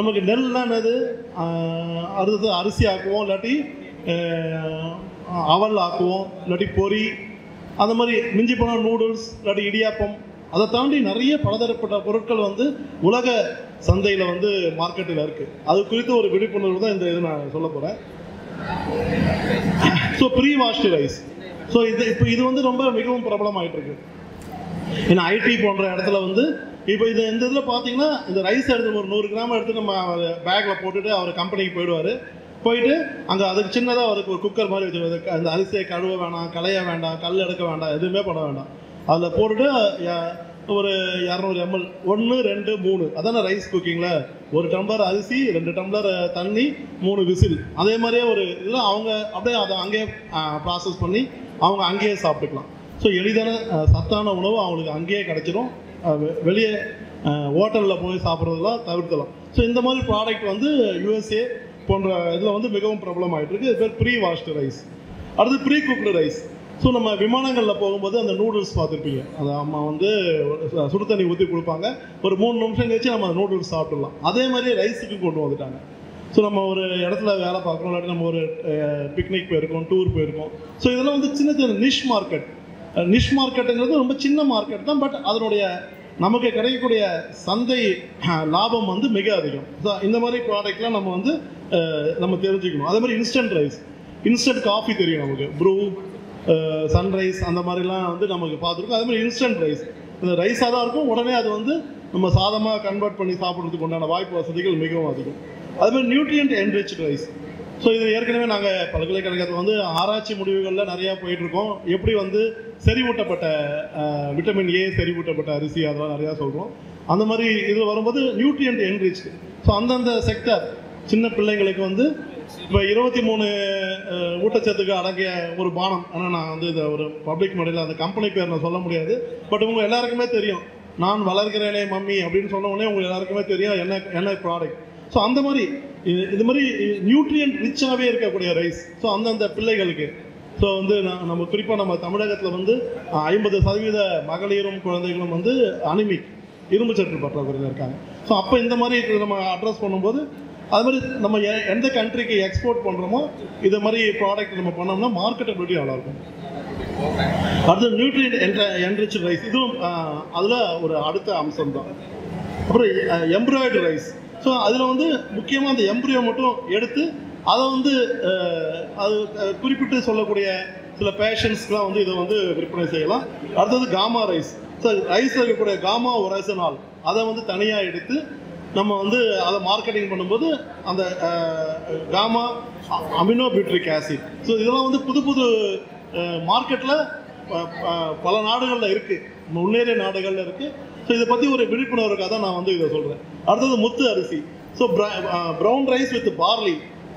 நமக்கு நெல்லாம் என்னது? ஆஹ் அரிசி ஆக்குவோம் இல்லாட்டி அவல் ஆக்குவோம் இல்லாட்டி பொரி அந்த மாதிரி மிஞ்சி போனால் நூடுல்ஸ் இல்லாட்டி இடியாப்பம் அதை தாண்டி நிறைய பலதரப்பட்ட பொருட்கள் வந்து உலக சந்தையில் வந்து மார்க்கெட்டில் இருக்குது அது குறித்து ஒரு விழிப்புணர்வு தான் இந்த இது நான் சொல்ல போகிறேன் so pre washed rice so இது இப்போ இது வந்து ரொம்ப மிகவும் பிரபலமாயிட்டு இருக்கு. ஏன்னா ஐடி போன்ற இடத்துல வந்து இப்போ இது இந்த இதில் பார்த்தீங்கன்னா இந்த ரைஸ் எடுத்து ஒரு நூறு கிராம் எடுத்து நம்ம பேக்கில் போட்டுட்டு அவர் கம்பெனிக்கு போயிடுவார். போயிட்டு அங்கே அதுக்கு சின்னதாக அவருக்கு ஒரு குக்கர் மாதிரி வச்சுருவாரு. அந்த அரிசியை கழுவ வேணாம் களைய வேண்டாம் கல் எடுக்க வேண்டாம் எதுவுமே பண்ண வேண்டாம். அதில் போட்டுட்டு ஒரு இரநூறு எம்எல் ஒன்று ரெண்டு மூணு. அதான ரைஸ் குக்கிங்கில் ஒரு டம்ளர் அரிசி ரெண்டு டம்ளர் தண்ணி மூணு விசில். அதே மாதிரியே ஒரு இதில் அவங்க அப்படியே அதை அங்கேயே ப்ராசஸ் பண்ணி அவங்க அங்கேயே சாப்பிட்டுக்கலாம். ஸோ எளிதான சத்தான உணவு அவங்களுக்கு அங்கேயே கிடச்சிரும். வெளியே ஹோட்டலில் போய் சாப்பிட்றதெல்லாம் தவிர்த்தலாம் ஸோ இந்த மாதிரி ப்ராடக்ட் வந்து யூஎஸ்ஏ போன்ற இதில் வந்து மிகவும் பிரபலமாயிட்டு இருக்கு இது பேர் ப்ரீ வாஷ்டு ரைஸ் அடுத்து ப்ரீ குக்டு ரைஸ் ஸோ நம்ம விமானங்களில் போகும்போது அந்த நூடுல்ஸ் பார்த்துருப்பீங்க. அந்த அம்மா வந்து சுடு தண்ணி ஊற்றி கொடுப்பாங்க. ஒரு மூணு நிமிஷம் கழிச்சு நம்ம நூடுல்ஸ் சாப்பிடலாம் அதே மாதிரி ரைஸுக்கு கொண்டு வந்துட்டாங்க. ஸோ நம்ம ஒரு இடத்துல வேலை பார்க்குறோம் இல்லாட்டி நம்ம ஒரு பிக்னிக் போயிருக்கோம் டூர் போயிருக்கோம். ஸோ இதெல்லாம் வந்து சின்ன சின்ன நிஷ் மார்க்கெட் நிஷ் மார்க்கெட்டுங்கிறது ரொம்ப சின்ன மார்க்கெட் தான் பட் அதனுடைய நமக்கு கிடைக்கக்கூடிய சந்தை லாபம் வந்து மிக அதிகம். ஸோ இந்த மாதிரி ப்ராடக்ட்லாம் நம்ம வந்து நம்ம தெரிஞ்சுக்கணும். அதே மாதிரி இன்ஸ்டன்ட் ரைஸ் இன்ஸ்டன்ட் காஃபி தெரியும் நமக்கு. ப்ரூ சன்ரைஸ் அந்த மாதிரிலாம் வந்து நமக்கு பார்த்துருக்கோம். அதே மாதிரி இன்ஸ்டன்ட் ரைஸ் இந்த ரைஸாக தான் இருக்கும். உடனே அது வந்து நம்ம சாதமாக கன்வெர்ட் பண்ணி சாப்பிட்றதுக்கு உண்டான வாய்ப்பு வசதிகள் மிகவும் அதிகம். அதே மாதிரி நியூட்ரியன்ட் என்ரிச் ரைஸ் ஸோ இது ஏற்கனவே நாங்கள் பல்கலைக்கழகத்தில் வந்து ஆராய்ச்சி முடிவுகளில் நிறையா போயிட்டுருக்கோம் எப்படி வந்து செறிவூட்டப்பட்ட விட்டமின் ஏ செறிவூட்டப்பட்ட அரிசி அதெல்லாம் நிறையா சொல்கிறோம் அந்த மாதிரி இது வரும்போது நியூட்ரியன்ட் என்ரிச் ஸோ அந்தந்த செக்டர் சின்ன பிள்ளைங்களுக்கு வந்து இப்போ இருபத்தி மூணு ஊட்டச்சத்துக்கு அடங்கிய ஒரு பானம். ஆனால் நான் வந்து இதை ஒரு பப்ளிக் முறையில் அந்த கம்பெனி பேர் நான் சொல்ல முடியாது. பட் உங்கள் எல்லாருக்குமே தெரியும். நான் வளர்கிறேனே மம்மி அப்படின்னு சொன்ன உடனே உங்களுக்கு எல்லாருக்குமே தெரியும் என்ன என்ன ப்ராடக்ட் ஸோ அந்த மாதிரி இது இது மாதிரி நியூட்ரியன்ட் ரிச்சாகவே இருக்கக்கூடிய ரைஸ் ஸோ அந்தந்த பிள்ளைகளுக்கு ஸோ வந்து நான் நம்ம குறிப்பாக நம்ம தமிழகத்தில் வந்து ஐம்பது சதவீத மகளிரும் குழந்தைகளும் வந்து அனிமிக் இரும்பு சற்று பற்றாக்குறையில் இருக்காங்க. ஸோ அப்போ இந்த மாதிரி நம்ம அட்ரஸ் பண்ணும்போது அது மாதிரி நம்ம எ- எந்த கண்ட்ரிக்கு எக்ஸ்போர்ட் பண்ணுறோமோ இது மாதிரி ப்ராடக்ட் நம்ம பண்ணோம்னா மார்க்கெட்டபிலிட்டி நல்லாயிருக்கும் அடுத்து நியூட்ரியன் என்ற என்ரிச் ரைஸ் இதுவும் அதில் ஒரு அடுத்த அம்சம் தான். அப்புறம் எம்ப்ராய்டு ரைஸ் ஸோ அதில் வந்து முக்கியமாக அந்த எம்ப்ரியோ மட்டும் எடுத்து அதை வந்து அது குறிப்பிட்டு சொல்லக்கூடிய சில பேஷன்ஸ்க்குலாம் வந்து இதை வந்து விற்பனை செய்யலாம். அடுத்தது காமா ரைஸ். ஸோ ரைஸில் இருக்கக்கூடிய காமா ஒரசனால் அதை வந்து தனியாக எடுத்து நம்ம வந்து அதை மார்க்கெட்டிங் பண்ணும்போது அந்த காமா அமினோபியூட்ரிக் ஆசிட். ஸோ இதெல்லாம் வந்து புது புது மார்க்கெட்டில் பல நாடுகளில் இருக்குது முன்னேறிய நாடுகளில் இருக்குது ஸோ இதை பற்றி ஒரு விழிப்புணர்வுக்காக தான் நான் வந்து இதை சொல்கிறேன் அடுத்தது முத்து அரிசி. So brown rice with barley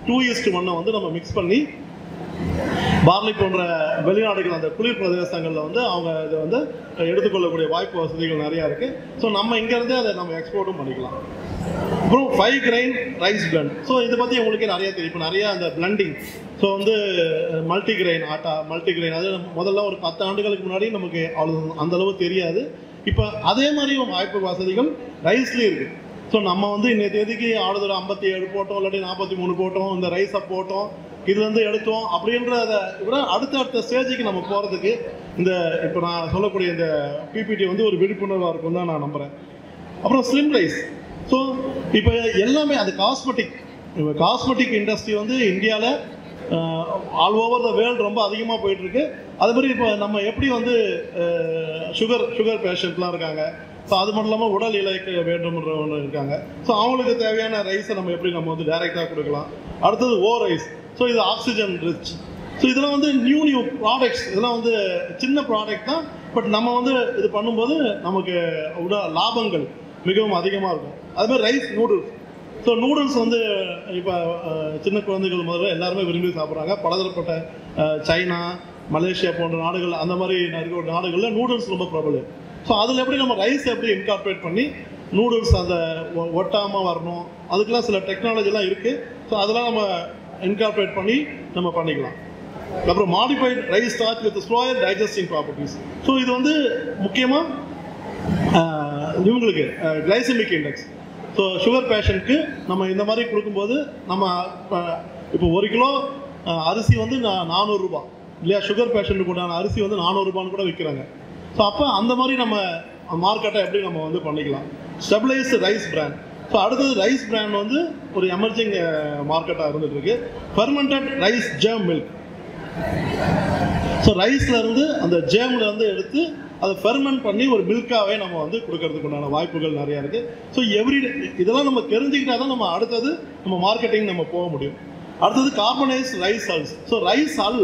two இஸ்ட் ஒன்னை வந்து நம்ம மிக்ஸ் பண்ணி பார்லி போன்ற வெளிநாடுகள் அந்த குளிர் பிரதேசங்களில் வந்து அவங்க இதை வந்து எடுத்துக்கொள்ளக்கூடிய வாய்ப்பு வசதிகள் நிறையா இருக்குது ஸோ நம்ம இங்கேருந்தே அதை நம்ம எக்ஸ்போர்ட்டும் பண்ணிக்கலாம். அப்புறம் five grain rice blend so இதை பற்றி உங்களுக்கே நிறைய தெரியும். இப்போ நிறைய அந்த பிளண்டிங் ஸோ வந்து multi grain atta multi grain அது முதல்ல ஒரு பத்து ஆண்டுகளுக்கு முன்னாடி நமக்கு அவ்வளோ அந்தளவு தெரியாது. இப்போ அதே மாதிரி வாய்ப்பு வசதிகள் ரைஸ்லேயும் இருக்குது ஸோ நம்ம வந்து இன்னைய தேதிக்கு ஆடுதல் ஐம்பத்தி ஏழு போட்டோம் இல்லாட்டி நாற்பத்தி மூணு போட்டோம் இந்த ரைஸை போட்டோம் இதுலேருந்து எடுத்தோம் அப்படின்றத விட அடுத்த அடுத்த ஸ்டேஜுக்கு நம்ம போகிறதுக்கு இந்த இப்போ நான் சொல்லக்கூடிய இந்த பிபிடி வந்து ஒரு விழிப்புணர்வாக இருக்கும் தான் நான் நம்புகிறேன் அப்புறம் ஸ்லிம் ரைஸ் ஸோ இப்போ எல்லாமே அது காஸ்மெட்டிக் இப்போ காஸ்மெட்டிக் இண்டஸ்ட்ரி வந்து இந்தியாவில் ஆல் ஓவர் த வேர்ல்டு ரொம்ப அதிகமாக போயிட்டுருக்கு அது மாதிரி இப்போ நம்ம எப்படி வந்து சுகர் சுகர் பேஷண்ட்லாம் இருக்காங்க. ஸோ அது மட்டும் இல்லாமல் உடல் இழைக்க வேண்டும்ன்றவங்க இருக்காங்க. ஸோ அவங்களுக்கு தேவையான ரைஸை நம்ம எப்படி நம்ம வந்து டைரெக்டாக கொடுக்கலாம்? அடுத்தது ஓ ரைஸ் ஸோ இது ஆக்சிஜன் ரிச் ஸோ இதெல்லாம் வந்து நியூ நியூ ப்ராடக்ட்ஸ் இதெல்லாம் வந்து சின்ன ப்ராடக்ட் தான். பட் நம்ம வந்து இது பண்ணும்போது நமக்கு உட லாபங்கள் மிகவும் அதிகமாக இருக்கும். அது மாதிரி ரைஸ் நூடுல்ஸ் ஸோ நூடுல்ஸ் வந்து இப்போ சின்ன குழந்தைகள் முதல்ல எல்லாருமே விரும்பி சாப்பிட்றாங்க. பலதரப்பட்ட சைனா மலேசியா போன்ற நாடுகள் அந்த மாதிரி இருக்கிற நாடுகளில் நூடுல்ஸ் ரொம்ப பிரபலம். ஸோ அதில் எப்படி நம்ம ரைஸ் எப்படி இன்கார்பரேட் பண்ணி நூடுல்ஸ் அந்த ஒ- வரணும் அதுக்கெலாம் சில டெக்னாலஜிலாம் இருக்குது ஸோ அதெல்லாம் நம்ம இன்கார்பரேட் பண்ணி நம்ம பண்ணிக்கலாம். அப்புறம் modified rice starch with slower digesting properties so இது வந்து முக்கியமாக இவங்களுக்கு கிளைசமிக் இண்டெக்ஸ் ஸோ சுகர் பேஷண்ட்க்கு நம்ம இந்த மாதிரி கொடுக்கும்போது நம்ம இப்போ ஒரு கிலோ அரிசி வந்து நா- நானூறுரூபா இல்லையா? சுகர் பேஷண்ட்டுக்கு உண்டான அரிசி வந்து நானூறுரூபான்னு கூட விற்கிறாங்க ஸோ அப்போ அந்த மாதிரி நம்ம மார்க்கெட்டை எப்படி நம்ம வந்து பண்ணிக்கலாம்? ஸ்டெபிளைஸ் ரைஸ் பிராண்ட் ஸோ அடுத்தது ரைஸ் பிராண்ட் வந்து ஒரு எமர்ஜிங் மார்க்கெட்டாக இருந்துகிட்டு இருக்கு fermented rice germ milk so ரைஸ்லேருந்து அந்த ஜேம்லேருந்து எடுத்து அதை ஃபெர்மெண்ட் பண்ணி ஒரு மில்காகவே நம்ம வந்து கொடுக்கறதுக்கு உண்டான வாய்ப்புகள் நிறையா இருக்குது ஸோ எவ்ரி இதெல்லாம் நம்ம தெரிஞ்சுக்கிட்டா தான் நம்ம அடுத்தது நம்ம மார்க்கெட்டிங் நம்ம போக முடியும். அடுத்தது carbonise rice hulls so rice hull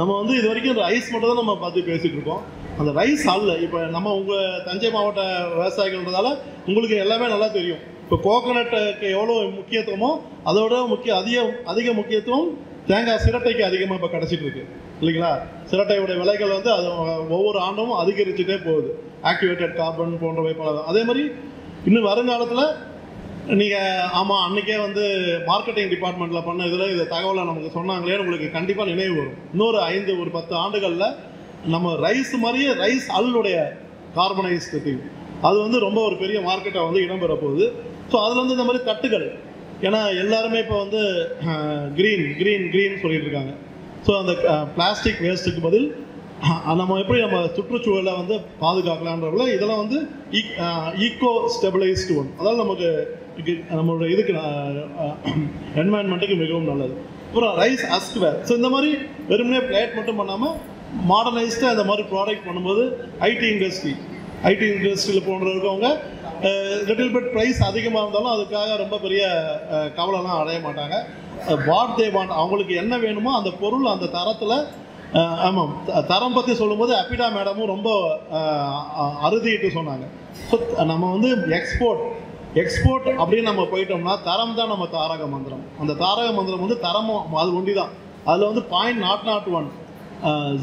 நம்ம வந்து இது வரைக்கும் ரைஸ் மட்டும் தான் நம்ம பார்த்து பேசிகிட்டு இருக்கோம். அந்த ரைஸ் அல்ல. இப்போ நம்ம உங்கள் தஞ்சை மாவட்ட விவசாயிகள்ன்றதால உங்களுக்கு எல்லாமே நல்லா தெரியும். இப்போ கோகனட்டுக்கு எவ்வளோ முக்கியத்துவமோ அதோட முக்கிய அதிக அதிக முக்கியத்துவம் தேங்காய் சிரட்டைக்கு அதிகமாக இப்போ கிடச்சிட்டு இருக்கு. இல்லைங்களா? சிரட்டையோட விலைகள் வந்து அது ஒவ்வொரு ஆண்டும் அதிகரிச்சுட்டே போகுது. ஆக்டிவேட்டட் கார்பன் போன்றவை பல. அதே மாதிரி இன்னும் வருங்காலத்தில் நீங்கள் ஆமாம் அன்றைக்கே வந்து மார்க்கெட்டிங் டிபார்ட்மெண்ட்டில் பண்ண இதில் இந்த தகவலை நமக்கு சொன்னாங்களே உங்களுக்கு கண்டிப்பாக நினைவு வரும். இன்னொரு ஐந்து ஒரு பத்து ஆண்டுகளில் நம்ம ரைஸ் மாதிரியே ரைஸ் அல்லுடைய கார்பனைஸ் கட்டிங் அது வந்து ரொம்ப ஒரு பெரிய மார்க்கெட்டை வந்து இடம்பெற போகுது ஸோ அதில் வந்து இந்த மாதிரி தட்டுகள். ஏன்னா எல்லாருமே இப்போ வந்து க்ரீன் க்ரீன் க்ரீன் சொல்லிட்டு இருக்காங்க ஸோ அந்த பிளாஸ்டிக் வேஸ்ட்டுக்கு பதில் நம்ம எப்படி நம்ம சுற்றுச்சூழலை வந்து பாதுகாக்கலான்றதுல இதெல்லாம் வந்து ஈக்கோ ஸ்டெபிளைஸ்டு ஒன் அதாவது நமக்கு நம்மளுடைய நம்மளோட இதுக்கு என்வாயன்மெண்ட்டுக்கு மிகவும் நல்லது. அப்புறம் ரைஸ் அஸ்க்வேர் ஸோ இந்த மாதிரி வெறுமனே பிளேட் மட்டும் பண்ணாமல் மாடர்னைஸ்டாக இந்த மாதிரி ப்ராடக்ட் பண்ணும்போது ஐடி இண்டஸ்ட்ரி ஐடி இண்டஸ்ட்ரியில் போன்றவங்க லிட்டில் பிட் ப்ரைஸ் அதிகமாக இருந்தாலும் அதுக்காக ரொம்ப பெரிய கவலைலாம் அடைய மாட்டாங்க. வாட் தே வாண்ட் அவங்களுக்கு என்ன வேணுமோ அந்த பொருள் அந்த தரத்தில் ஆமாம் த- தரம் பற்றி சொல்லும்போது அபிடா மேடமும் ரொம்ப அ- அறுதிட்டு சொன்னாங்க. ஸோ நம்ம வந்து எக்ஸ்போர்ட் எக்ஸ்போர்ட் அப்படின்னு நம்ம போயிட்டோம்னா தரம் தான் நம்ம தாரக மந்திரம். அந்த தாரக மந்திரம் வந்து தரமும் அது ஒண்டி தான் அதில் வந்து point naught naught one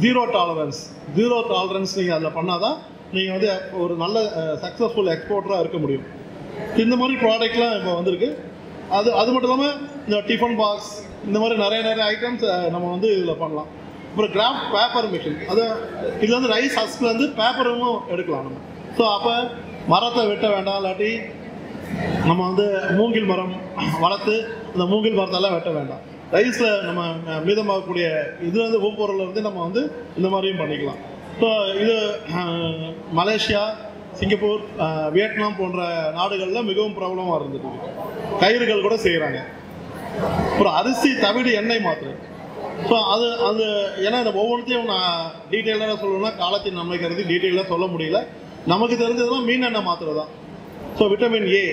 zero tolerance zero tolerance நீங்கள் அதில் பண்ணாதான் நீங்கள் வந்து ஒரு நல்ல சக்ஸஸ்ஃபுல் எக்ஸ்போர்ட்டராக இருக்க முடியும். இந்த மாதிரி ப்ராடக்ட்லாம் இப்போ வந்திருக்கு. அது அது மட்டும் இல்லாமல் இந்த டிஃபன் பாக்ஸ் இந்த மாதிரி நிறைய நிறைய ஐட்டம்ஸ் நம்ம வந்து இதில் பண்ணலாம். அப்புறம் கிராஃப்ட் பேப்பர் மிஷின் அது இதில் வந்து ரைஸ் ஹஸ்க்லேருந்து பேப்பரும் எடுக்கலாம் நம்ம. ஸோ அப்போ மரத்தை வெட்ட வேண்டாம் இல்லாட்டி நம்ம வந்து மூங்கில் மரம் வளர்த்து அந்த மூங்கில் மரத்தெல்லாம் வெட்ட வேண்டாம். ரைஸில் நம்ம மீதமாகக்கூடிய இதில் இருந்து ஒவ்வொருல இருந்து நம்ம வந்து இந்த மாதிரியும் பண்ணிக்கலாம். ஸோ இது மலேசியா சிங்கப்பூர் வியட்நாம் போன்ற நாடுகளில் மிகவும் பிரபலமாக இருந்துட்டு கயிறுகள் கூட செய்கிறாங்க அப்புறம் அரிசி தவிடு எண்ணெய் மாத்திரை. ஸோ அது அது ஏன்னா இந்த ஒவ்வொன்றத்தையும் நான் டீட்டெயிலாக சொல்லணும்னா காலத்தின் நன்மை கருதி டீட்டெயிலாக சொல்ல முடியல. நமக்கு தெரிஞ்சதெல்லாம் மீன் எண்ணெய் மாத்திரை தான். ஸோ விட்டமின் ஏ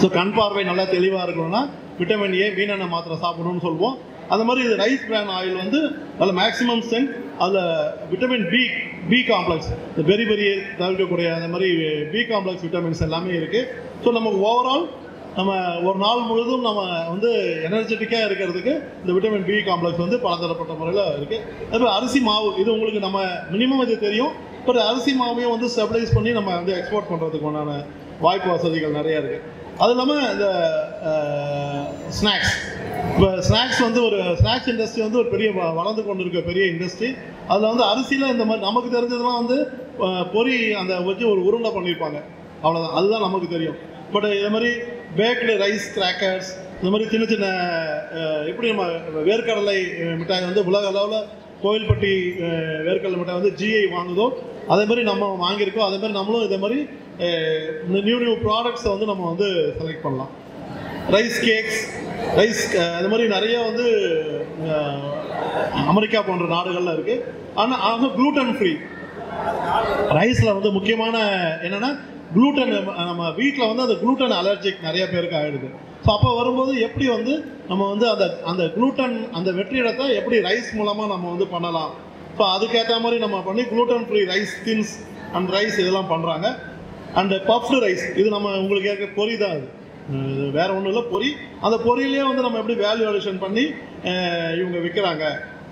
ஸோ கண் பார்வை நல்லா தெளிவாக இருக்கணும்னா விட்டமின் ஏ வீணான மாத்திரை சாப்பிடணும்னு சொல்லுவோம் அந்த மாதிரி இது ரைஸ் பிரான் ஆயில் வந்து அதில் மேக்ஸிமம் ஸ்ட்ரென்த் அதில் விட்டமின் பி பி காம்ப்ளெக்ஸ் இந்த பெரி பெரிய தவிர்க்கக்கூடிய அந்த மாதிரி பி காம்ப்ளெக்ஸ் விட்டமின்ஸ் எல்லாமே இருக்குது ஸோ நமக்கு ஓவரால் நம்ம ஒரு நாள் முழுதும் நம்ம வந்து எனர்ஜெட்டிக்காக இருக்கிறதுக்கு இந்த விட்டமின் பி காம்ப்ளெக்ஸ் வந்து பலதரப்பட்ட முறையில் இருக்குது அதுமாதிரி அரிசி மாவு இது உங்களுக்கு நம்ம மினிமம் இது தெரியும். பட் அரிசி மாவையும் வந்து ஸ்டெபிலைஸ் பண்ணி நம்ம வந்து எக்ஸ்போர்ட் பண்ணுறதுக்கு உண்டான வாய்ப்பு வசதிகள் நிறையா இருக்குது அது இல்லாமல் இந்த ஸ்நாக்ஸ் இப்போ ஸ்நாக்ஸ் வந்து ஒரு ஸ்நாக்ஸ் இண்டஸ்ட்ரி வந்து ஒரு பெரிய வ- வளர்ந்து கொண்டு இருக்க பெரிய இண்டஸ்ட்ரி அதில் வந்து அரிசியில் இந்த மாதிரி நமக்கு தெரிஞ்சதெல்லாம் வந்து பொறி பொரி அந்த வச்சு ஒரு உருண்டை பண்ணியிருப்பாங்க அவ்வளோதான் அதுதான் நமக்கு தெரியும். பட் இதே மாதிரி பேக்கடு ரைஸ் கிராக்கர்ஸ் இந்த மாதிரி சின்ன சின்ன எப்படி நம்ம வேர்க்கடலை மிட்டாய் வந்து உலக அளவில் கோயில்பட்டி வேர்க்கடலை மிட்டாய் வந்து ஜிஐ வாங்குதோ அதே மாதிரி நம்ம வாங்கியிருக்கோம். அதே மாதிரி நம்மளும் இதே மாதிரி நியூ நியூ ப்ராடக்ட்ஸை வந்து நம்ம வந்து செலக்ட் பண்ணலாம். ரைஸ் கேக்ஸ் ரைஸ் அது மாதிரி நிறைய வந்து அமெரிக்கா போன்ற நாடுகள்லாம் இருக்கு. ஆனால் ஆனால் க்ளூட்டன் ஃப்ரீ ரைஸில் வந்து முக்கியமான என்னென்னா குளூட்டன் நம்ம வீட்டில் வந்து அந்த குளூட்டன் அலர்ஜிக் நிறைய பேருக்கு ஆகிடுது ஸோ அப்போ வரும்போது எப்படி வந்து நம்ம வந்து அந்த அந்த குளூட்டன் அந்த வெற்றிடத்தை எப்படி ரைஸ் மூலமாக நம்ம வந்து பண்ணலாம்? ஸோ அதுக்கேற்ற மாதிரி நம்ம பண்ணி gluten free rice thins and rice இதெல்லாம் பண்ணுறாங்க அண்ட் பஃப்டு ரைஸ் இது நம்ம உங்களுக்கு ஏற்க பொரி தான் அது. வேற ஒன்றும் இல்லை பொரி. அந்த பொறியிலே வந்து நம்ம எப்படி வேல்யூ அடிஷன் பண்ணி இவங்க விற்கிறாங்க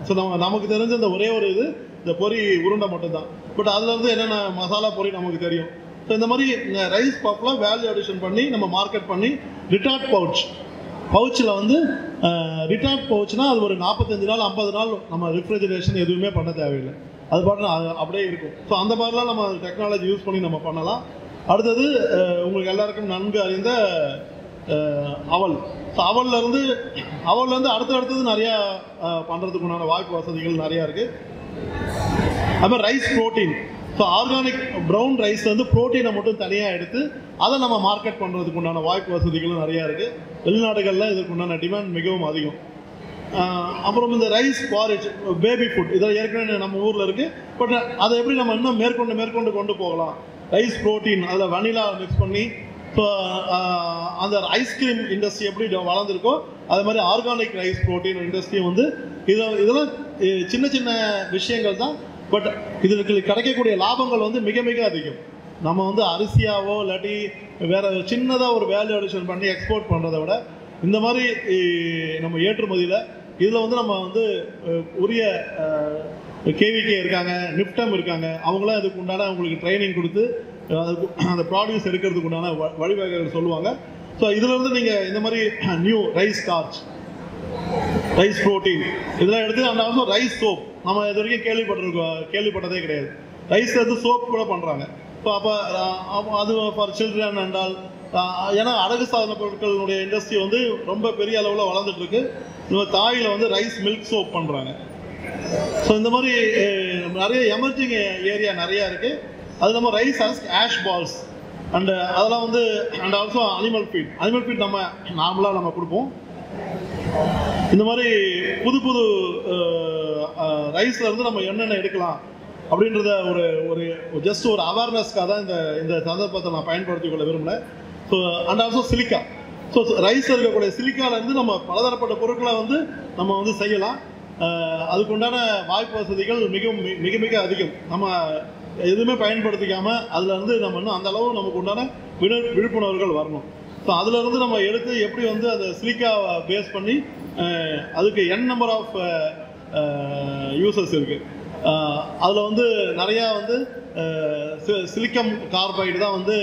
ஸோ நம்ம நமக்கு தெரிஞ்ச இந்த ஒரே ஒரு இது இந்த பொரி உருண்டை மட்டும்தான். பட் அதில் வந்து என்னென்ன மசாலா பொரி நமக்கு தெரியும்? ஸோ இந்த மாதிரி ரைஸ் பஃப்லாம் வேல்யூ அடிஷன் பண்ணி நம்ம மார்க்கெட் பண்ணி ரிட்டார்ட் பவுச் பவுச்சில் வந்து ரிட்டார்ட் பவுச்னா அது ஒரு நாற்பத்தஞ்சு நாள் ஐம்பது நாள் நம்ம ரெஃப்ரிஜரேஷன் எதுவுமே பண்ண தேவையில்லை. அது பாட்டு அது அப்படியே இருக்கும். ஸோ அந்த மாதிரிலாம் நம்ம டெக்னாலஜி யூஸ் பண்ணி நம்ம பண்ணலாம். அடுத்தது உங்களுக்கு எல்லாருக்கும் நன்கு அறிந்த அவல். ஸோ அவல்ல இருந்து அவல்ல இருந்து அடுத்து அடுத்தது நிறையா அஹ், பண்றதுக்கு உண்டான வாய்ப்பு வசதிகள் நிறையா இருக்குது அப்புறம் rice protein so organic brown rice வந்து ப்ரோட்டீனை மட்டும் தனியாக எடுத்து அதை நம்ம மார்க்கெட் பண்ணுறதுக்கு உண்டான வாய்ப்பு வசதிகளும் நிறையா இருக்குது வெளிநாடுகளில் இதுக்கு உண்டான டிமாண்ட் மிகவும் அதிகம். அப்புறம் இந்த ரைஸ் பாரிஜ் பேபி ஃபுட் இதெல்லாம் ஏற்கனவே நம்ம ஊரில் இருக்குது பட் அதை எப்படி நம்ம இன்னும் மேற்கொண்டு மேற்கொண்டு கொண்டு போகலாம்? ரைஸ் ப்ரோட்டீன் அதில் வனிலா மிக்ஸ் பண்ணி ஸோ அந்த ஐஸ்கிரீம் இண்டஸ்ட்ரி எப்படி வளர்ந்துருக்கோ அது மாதிரி ஆர்கானிக் ரைஸ் புரோட்டீன் இண்டஸ்ட்ரியும் வந்து இதில் இதெல்லாம் சின்ன சின்ன விஷயங்கள் தான். பட் இதில் கிடைக்கக்கூடிய லாபங்கள் வந்து மிக மிக அதிகம். நம்ம வந்து அரிசியாவோ இல்லாட்டி வேற சின்னதாக ஒரு வேல்யூ அடிஷன் பண்ணி எக்ஸ்போர்ட் பண்ணுறதை விட இந்த மாதிரி நம்ம ஏற்றுமதியில் இதில் வந்து நம்ம வந்து உரிய கேவிகே இருக்காங்க நிப்டம் இருக்காங்க அவங்களாம் இதுக்கு உண்டான அவங்களுக்கு ட்ரைனிங் கொடுத்து அதுக்கு அந்த ப்ராடியூஸ் எடுக்கிறதுக்கு உண்டான வ- வழிவகைகள் சொல்லுவாங்க. ஸோ இதுலேருந்து நீங்கள் இந்த மாதிரி new rice starch rice protein இதெல்லாம் எடுத்து அந்த ஆல்சோ ரைஸ் சோப் நம்ம இது வரைக்கும் கேள்விப்பட்டிருக்கோம் கேள்விப்பட்டதே கிடையாது. ரைஸ் வந்து சோப் கூட பண்ணுறாங்க ஸோ அப்போ அது ஃபார் சில்ட்ரன் என்றால் ஏன்னா அழகு சாதன பொருட்களுடைய இண்டஸ்ட்ரி வந்து ரொம்ப பெரிய அளவில் வளர்ந்துட்டு இருக்கு. தாயில் வந்து ரைஸ் மில்க் சோப் பண்ணுறாங்க ஸோ இந்த மாதிரி நிறைய எமர்ஜிங் ஏரியா நிறையா இருக்குது அது நம்ம ரைஸ் ஆஷ் பால்ஸ் அண்டு அதெல்லாம் வந்து and also animal feed animal feed நம்ம நார்மலாக நம்ம கொடுப்போம். இந்த மாதிரி புது புது ரைஸ்ல இருந்து நம்ம என்னென்ன எடுக்கலாம் அப்படின்றத ஒரு ஒரு ஜஸ்ட் ஒரு அவேர்னஸ்க்காக தான் இந்த இந்த சந்தர்ப்பத்தை நான் பயன்படுத்திக் கொள்ள விரும்புகிறேன் so and also silica so ரைஸில் இருக்கக்கூடிய சிலிக்காலேருந்து நம்ம பலதரப்பட்ட பொருட்களை வந்து நம்ம வந்து செய்யலாம். அதுக்குண்டான அதுக்கு உண்டான வாய்ப்பு வசதிகள் மிகவும் மிக மிக அதிகம். நம்ம எதுவுமே பயன்படுத்திக்காம அதுல இருந்து நம்ம இன்னும் அந்த அளவு நமக்கு உண்டான விழு விழிப்புணர்வுகள் வரணும். ஸோ அதுல இருந்து நம்ம எடுத்து எப்படி வந்து அந்த சிலிக்கா பேஸ் பண்ணி அதுக்கு என் நம்பர் ஆஃப் யூசர்ஸ் இருக்கு. அதில் வந்து நிறையா வந்து சிலிக்கம் கார்பைடு தான் வந்து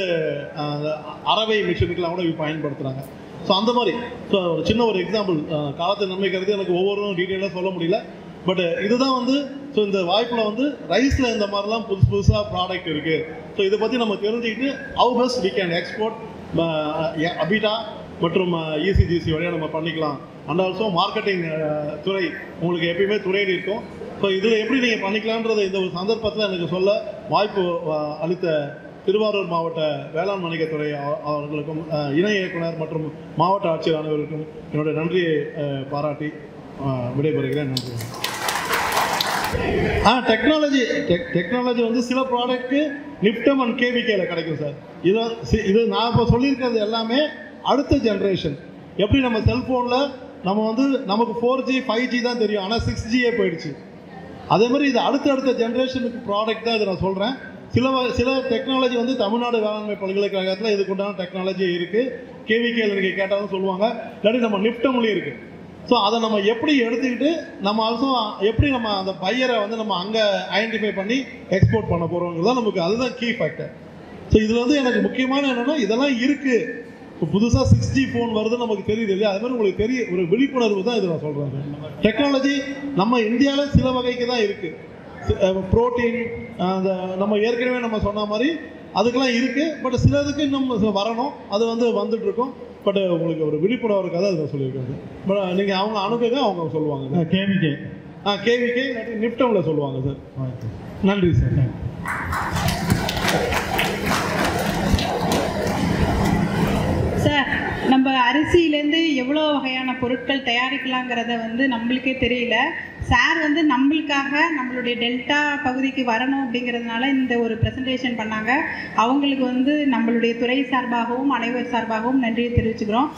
அஹ், அரவை மிஷினுக்கெல்லாம் கூட பயன்படுத்துகிறாங்க ஸோ அந்த மாதிரி. ஸோ சின்ன ஒரு எக்ஸாம்பிள் காலத்தை நன்மை கருதி எனக்கு ஒவ்வொருவரும் டீட்டெயிலாக சொல்ல முடியல. பட் இதுதான் வந்து ஸோ இந்த வாய்ப்பில் வந்து ரைஸில் இந்த மாதிரிலாம் புதுசு புதுசாக ப்ராடக்ட் இருக்குது ஸோ இதை பற்றி நம்ம தெரிஞ்சுக்கிட்டு how best we can export APEDA மற்றும் இசிஜிசி வழியாக நம்ம பண்ணிக்கலாம். அண்ட் ஆல்சோ மார்க்கெட்டிங் துறை உங்களுக்கு எப்பயுமே துறையில் இருக்கும். ஸோ இதில் எப்படி நீங்கள் பண்ணிக்கலான்றதை இந்த ஒரு சந்தர்ப்பத்தில் எனக்கு சொல்ல வாய்ப்பு அளித்த திருவாரூர் மாவட்ட வேளாண் வணிகத்துறை அவர்களுக்கும் இணை இயக்குனர் மற்றும் மாவட்ட ஆட்சியர் அனைவருக்கும் என்னுடைய நன்றியை பாராட்டி விடைபெறுகிறேன். நன்றி. ஆ டெக்னாலஜி டெக் டெக்னாலஜி வந்து சில ப்ராடக்ட்டு நிப்டம் அண்ட் கேவிகேல கிடைக்கும் சார் இதை சி- இது நான் இப்போ சொல்லியிருக்கிறது எல்லாமே அடுத்த ஜென்ரேஷன் எப்படி நம்ம செல்ஃபோனில் நம்ம வந்து நமக்கு ஃபோர் ஜி ஃபைவ் ஜி தான் தெரியும். ஆனால் சிக்ஸ் ஜியே போயிடுச்சு. அதே மாதிரி இது அடுத்த அடுத்த ஜென்ரேஷனுக்கு ப்ராடக்ட் தான் இதை நான் சொல்கிறேன் சில சில டெக்னாலஜி வந்து தமிழ்நாடு வேளாண்மை பல்கலைக்கழகத்தில் இதுக்குண்டான டெக்னாலஜி இருக்குது கேவிகேல நீங்கள் கேட்டாலும் சொல்லுவாங்க. இல்லாட்டி நம்ம நிப்டம்லேயும் இருக்குது ஸோ அதை நம்ம எப்படி எடுத்துக்கிட்டு நம்ம ஆல்சோ எப்படி நம்ம அந்த பையரை வந்து நம்ம அங்கே ஐடென்டிஃபை பண்ணி எக்ஸ்போர்ட் பண்ண போகிறோங்கிறது தான் நமக்கு அதுதான் கீ ஃபேக்டர் ஸோ இதில் வந்து எனக்கு முக்கியமான என்னென்னா இதெல்லாம் இருக்குது இப்போ புதுசாக சிக்ஸ் ஜி ஃபோன் வருது நமக்கு தெரியுது இல்லையா? அது மாதிரி உங்களுக்கு தெரிய ஒரு விழிப்புணர்வு தான் இது நான் சொல்கிறேன் டெக்னாலஜி நம்ம இந்தியாவில் சில வகைக்கு தான் இருக்குது புரோட்டீன் அந்த நம்ம ஏற்கனவே நம்ம சொன்ன மாதிரி அதுக்கெல்லாம் இருக்குது பட் சிலதுக்கு இன்னும் வரணும். அது வந்து வந்துட்டு இருக்கும். பட் உங்களுக்கு ஒரு விழிப்புணர்வுக்காக தான் இதை சொல்லியிருக்காங்க பட் நீங்கள் அவங்க அணுகுங்க அவங்க சொல்லுவாங்க கேவிகே. ஆ கேவிகே இல்லாட்டி நிப்டமில் சொல்லுவாங்க சார். நன்றி சார் சார் நம்ம அரிசியிலேருந்து எவ்வளோ வகையான பொருட்கள் தயாரிக்கலாங்கிறத வந்து நம்மளுக்கே தெரியல. சார் வந்து நம்மளுக்காக நம்மளுடைய டெல்டா பகுதிக்கு வரணும் அப்படிங்கிறதுனால இந்த ஒரு ப்ரெசன்டேஷன் பண்ணாங்க. அவங்களுக்கு வந்து நம்மளுடைய துறை சார்பாகவும் அனைவர் சார்பாகவும் நன்றியை தெரிவிச்சுக்கிறோம்.